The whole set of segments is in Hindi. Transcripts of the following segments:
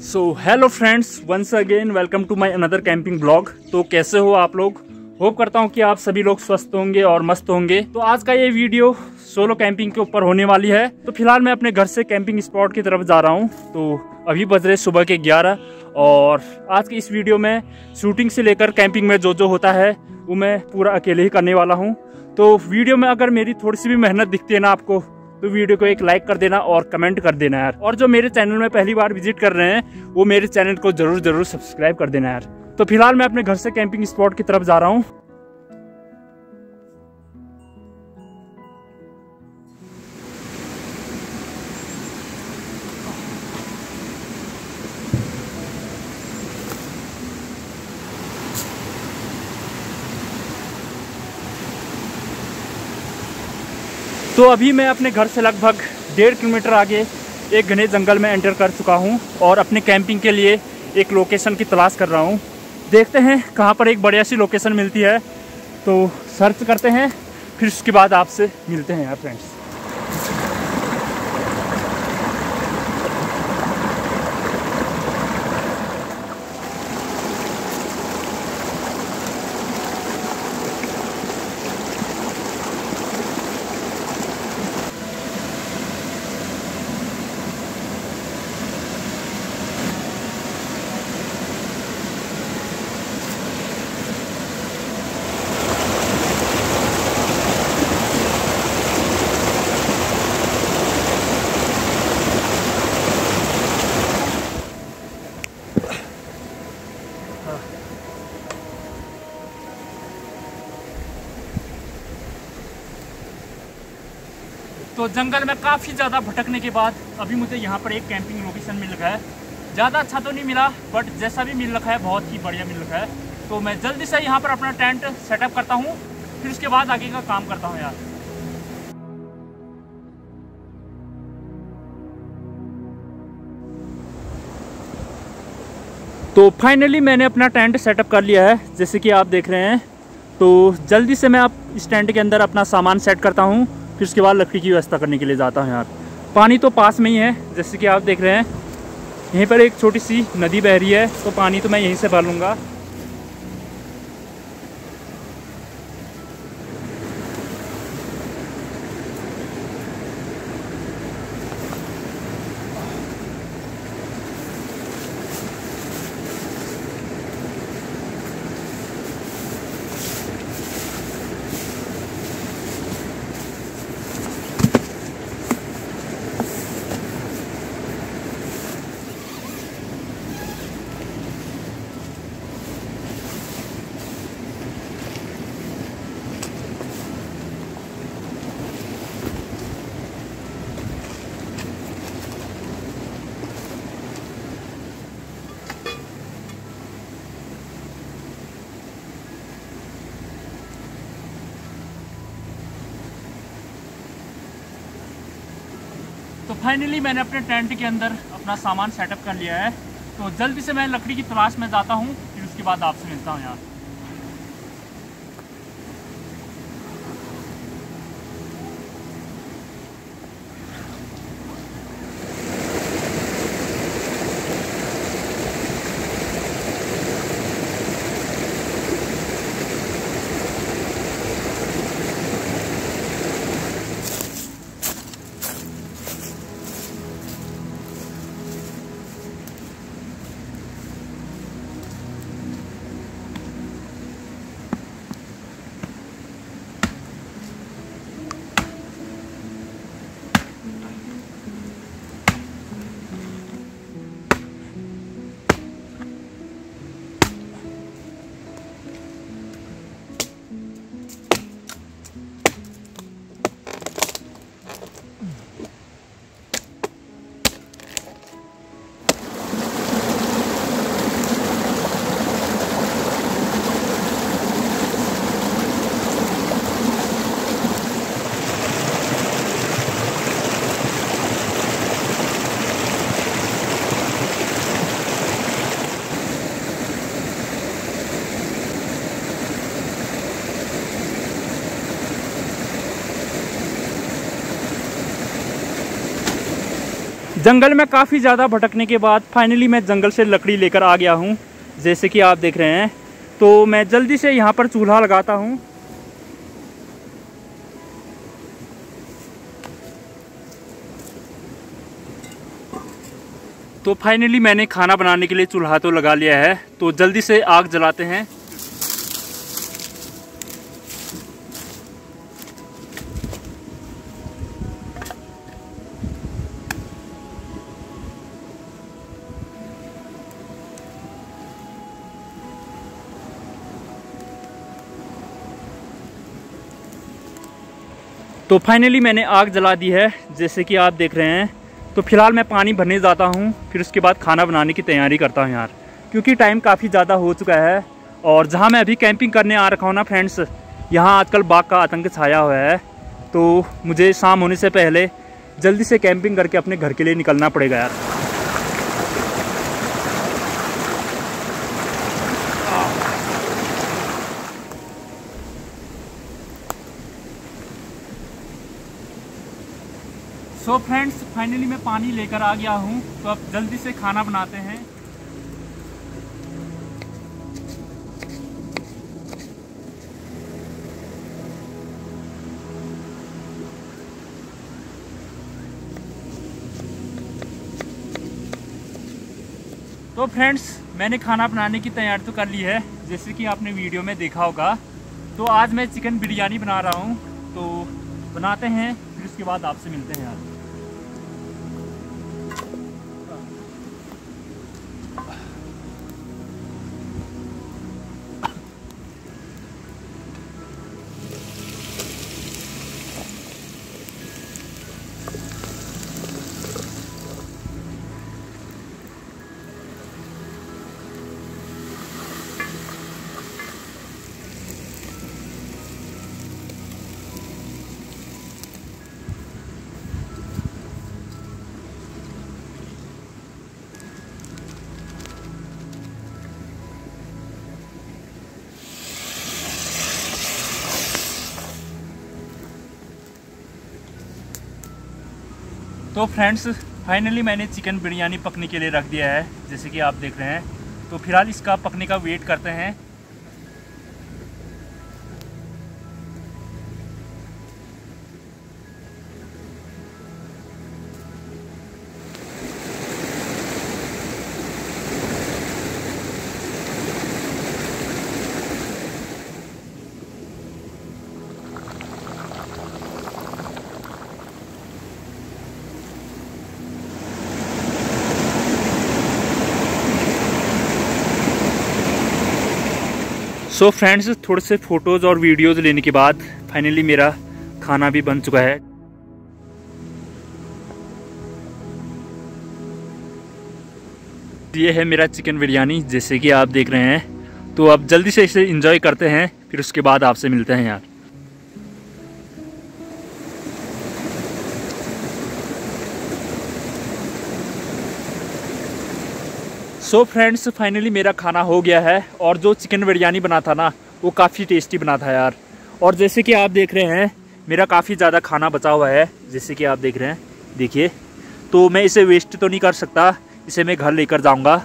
So hello friends once again welcome to my another camping blog तो कैसे हो आप लोग? होप करता हूँ कि आप सभी लोग स्वस्थ होंगे और मस्त होंगे। तो आज का ये वीडियो सोलो कैंपिंग के ऊपर होने वाली है। तो फ़िलहाल मैं अपने घर से कैंपिंग स्पॉट की तरफ़ जा रहा हूँ। तो अभी बज रहे सुबह के 11 और आज की इस वीडियो में शूटिंग से लेकर कैंपिंग में जो जो होता है, वो मैं पूरा अकेले ही करने वाला हूँ। तो वीडियो में अगर मेरी थोड़ी सी भी मेहनत दिखती है ना आपको तो वीडियो को एक लाइक कर देना और कमेंट कर देना यार। और जो मेरे चैनल में पहली बार विज़िट कर रहे हैं, वो मेरे चैनल को ज़रूर ज़रूर सब्सक्राइब कर देना यार। तो फ़िलहाल मैं अपने घर से कैंपिंग स्पॉट की तरफ़ जा रहा हूँ। तो अभी मैं अपने घर से लगभग डेढ़ किलोमीटर आगे एक घने जंगल में एंटर कर चुका हूँ और अपने कैंपिंग के लिए एक लोकेशन की तलाश कर रहा हूँ। देखते हैं कहाँ पर एक बढ़िया सी लोकेशन मिलती है। तो सर्च करते हैं, फिर उसके बाद आपसे मिलते हैं यार फ्रेंड्स। तो जंगल में काफ़ी ज़्यादा भटकने के बाद अभी मुझे यहाँ पर एक कैंपिंग लोकेशन मिल रखा है। ज़्यादा अच्छा तो नहीं मिला बट जैसा भी मिल रखा है, बहुत ही बढ़िया मिल रखा है। तो मैं जल्दी से यहाँ पर अपना टेंट सेटअप करता हूँ, फिर उसके बाद आगे का काम करता हूँ यार। तो फाइनली मैंने अपना टेंट सेटअप कर लिया है, जैसे कि आप देख रहे हैं। तो जल्दी से मैं आप इस टेंट के अंदर अपना सामान सेट करता हूँ। फिर उसके बाद लकड़ी की व्यवस्था करने के लिए जाता हूँ पर पानी तो पास में ही है, जैसे कि आप देख रहे हैं। यहीं पर एक छोटी सी नदी बह रही है तो पानी तो मैं यहीं से भर लूँगा। फाइनली मैंने अपने टेंट के अंदर अपना सामान सेटअप कर लिया है। तो जल्दी से मैं लकड़ी की तलाश में जाता हूँ, फिर उसके बाद आपसे मिलता हूँ यहाँ। जंगल में काफ़ी ज़्यादा भटकने के बाद फाइनली मैं जंगल से लकड़ी लेकर आ गया हूँ, जैसे कि आप देख रहे हैं। तो मैं जल्दी से यहाँ पर चूल्हा लगाता हूँ। तो फाइनली मैंने खाना बनाने के लिए चूल्हा तो लगा लिया है तो जल्दी से आग जलाते हैं। तो फाइनली मैंने आग जला दी है, जैसे कि आप देख रहे हैं। तो फ़िलहाल मैं पानी भरने जाता हूँ, फिर उसके बाद खाना बनाने की तैयारी करता हूँ यार। क्योंकि टाइम काफ़ी ज़्यादा हो चुका है, और जहाँ मैं अभी कैंपिंग करने आ रखा हूँ ना फ्रेंड्स यहाँ आजकल बाघ का आतंक छाया हुआ है। तो मुझे शाम होने से पहले जल्दी से कैंपिंग करके अपने घर के लिए निकलना पड़ेगा यार। सो फ्रेंड्स फाइनली मैं पानी लेकर आ गया हूँ। तो अब जल्दी से खाना बनाते हैं। तो फ्रेंड्स मैंने खाना बनाने की तैयारी तो कर ली है, जैसे कि आपने वीडियो में देखा होगा। तो आज मैं चिकन बिरयानी बना रहा हूँ। तो बनाते हैं, फिर उसके बाद आपसे मिलते हैं यार तो फ्रेंड्स फाइनली मैंने चिकन बिरयानी पकने के लिए रख दिया है, जैसे कि आप देख रहे हैं। तो फ़िलहाल इसका पकने का वेट करते हैं। सो so फ्रेंड्स थोड़े से फ़ोटोज़ और वीडियोज़ लेने के बाद फाइनली मेरा खाना भी बन चुका है। ये है मेरा चिकन बिरयानी जैसे कि आप देख रहे हैं। तो आप जल्दी से इसे इंजॉय करते हैं, फिर उसके बाद आपसे मिलते हैं यार सो फ्रेंड्स फाइनली मेरा खाना हो गया है और जो चिकन बिरयानी बना था ना, वो काफ़ी टेस्टी बना था यार। और जैसे कि आप देख रहे हैं, मेरा काफ़ी ज़्यादा खाना बचा हुआ है, जैसे कि आप देख रहे हैं। देखिए तो मैं इसे वेस्ट तो नहीं कर सकता, इसे मैं घर लेकर जाऊँगा।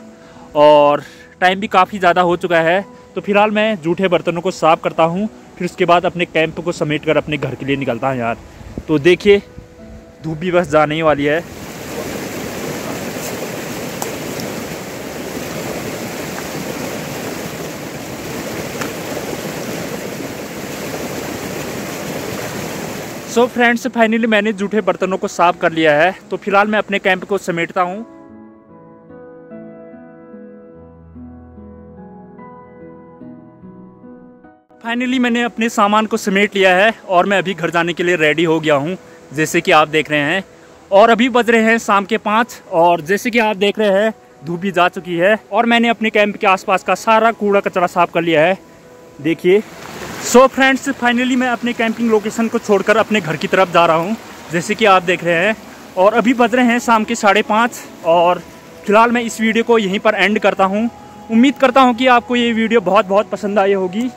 और टाइम भी काफ़ी ज़्यादा हो चुका है तो फ़िलहाल मैं जूठे बर्तनों को साफ़ करता हूँ, फिर उसके बाद अपने कैंप को समेट कर अपने घर के लिए निकलता हूँ यार। तो देखिए, धूप भी बस जाने ही वाली है। सो so फ्रेंड्स फाइनली मैंने जूठे बर्तनों को साफ़ कर लिया है तो फ़िलहाल मैं अपने कैंप को समेटता हूँ। फाइनली मैंने अपने सामान को समेट लिया है और मैं अभी घर जाने के लिए रेडी हो गया हूँ, जैसे कि आप देख रहे हैं। और अभी बज रहे हैं शाम के पाँच, और जैसे कि आप देख रहे हैं, धूप भी जा चुकी है। और मैंने अपने कैंप के आसपास का सारा कूड़ा कचरा साफ़ कर लिया है। देखिए। सो फ्रेंड्स फाइनली मैं अपने कैंपिंग लोकेशन को छोड़कर अपने घर की तरफ़ जा रहा हूँ, जैसे कि आप देख रहे हैं। और अभी बज रहे हैं शाम के साढ़े पाँच, और फ़िलहाल मैं इस वीडियो को यहीं पर एंड करता हूँ। उम्मीद करता हूँ कि आपको ये वीडियो बहुत बहुत पसंद आई होगी।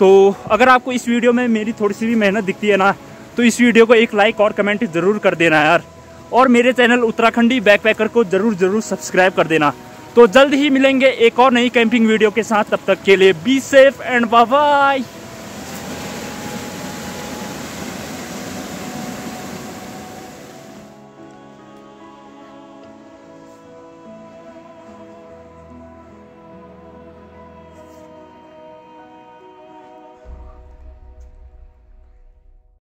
तो अगर आपको इस वीडियो में मेरी थोड़ी सी भी मेहनत दिखती है ना तो इस वीडियो को एक लाइक और कमेंट ज़रूर कर देना यार। और मेरे चैनल उत्तराखंडी बैकपैकर को ज़रूर ज़रूर सब्सक्राइब कर देना। तो जल्द ही मिलेंगे एक और नई कैंपिंग वीडियो के साथ। तब तक के लिए बी सेफ़ एंड बाय